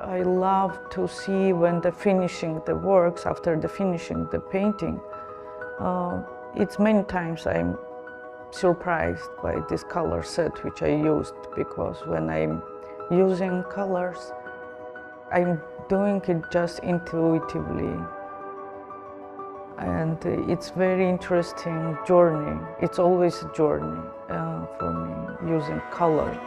I love to see when the finishing the works after the finishing the painting. Uh, it's many times I'm surprised by this color set which I used because when I'm using colors, I'm doing it just intuitively. And it's very interesting journey. It's always a journey uh, for me using color.